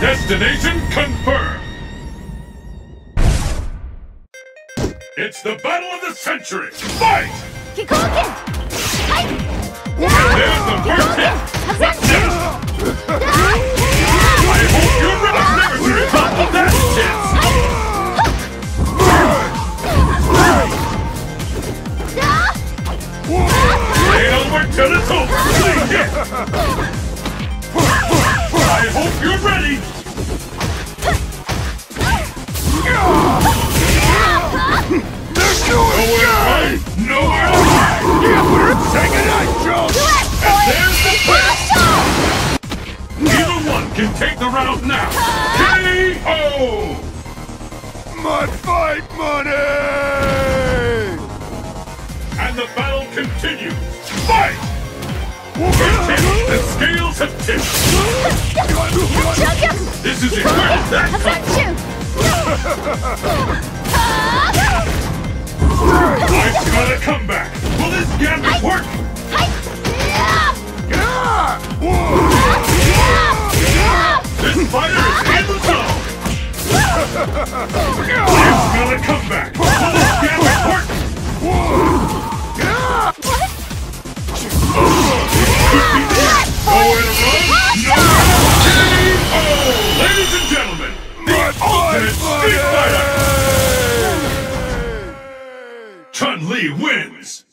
Destination confirmed! It's the battle of the century! Fight! Kikoken! There's the first hit! What's next? I hope you're ready never to top that chance! Stay over till it's over! Can take the round now! K.O. My fight money! And the battle continues! Fight! Hit, the scales have tipped! This is it! Where did that come from? I've got a comeback! A comeback! Nowhere to run! Ladies and gentlemen, My ultimate fighter! Chun Li wins!